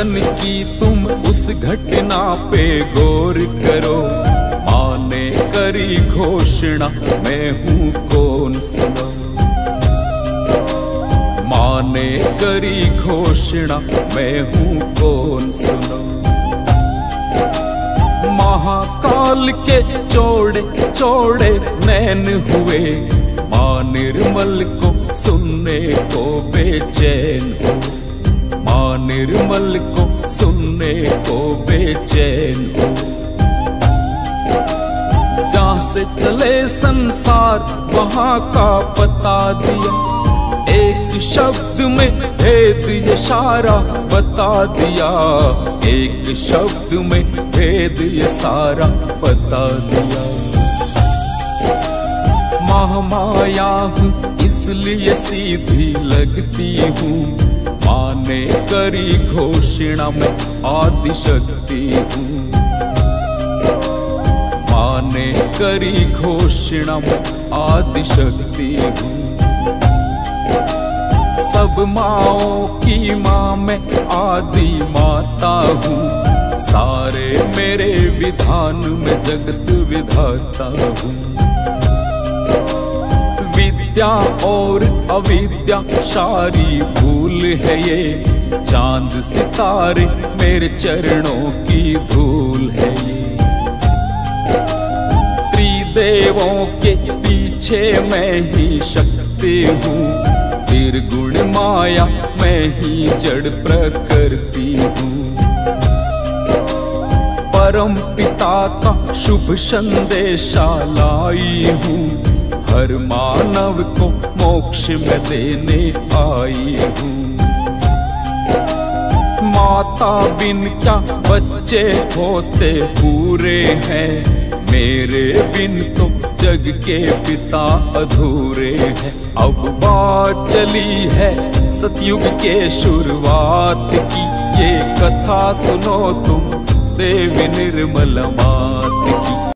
बचपन की तुम उस घटना पे गौर करो। माँ ने करी घोषणा, मैं हूँ कौन सुनो? माँ ने करी घोषणा, मैं हूँ कौन सुनो? महाकाल के चौड़े चौड़े नैन हुए। माँ निर्मल को सुनने को संसार वहाँ का बता दिया। एक शब्द में भेद ये सारा बता दिया। एक शब्द में भेद ये सारा बता दिया। महामाया हूँ, इसलिए सीधी लगती हूँ। माँ ने करी घोषणा में आदि शक्ति हूँ। करी घोषणा में आदि शक्ति हूँ। सब माओ की माँ मैं आदि माता हूँ। सारे मेरे विधान में जगत विधाता हूँ। विद्या और अविद्या सारी भूल है ये। चाँद सितारे मेरे चरणों की धूल है। त्रिदेवों के पीछे मैं ही शक्ति हूँ। निर्गुण माया मैं ही जड़ प्रकृति हूँ। परम पिता का शुभ संदेशा लाई हूँ। हर मानव को मोक्ष में देने आई हूँ। माता बिन क्या बच्चे होते पूरे हैं? मेरे बिन तो जग के पिता अधूरे हैं। अब बात चली है सतयुग के शुरुआत की। ये कथा सुनो तुम, देवी निर्मल मात